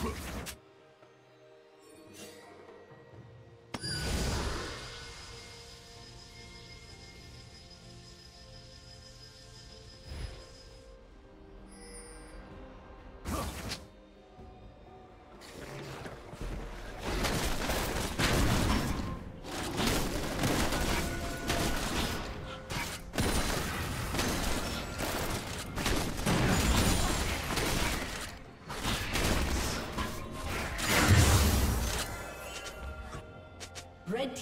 Quick.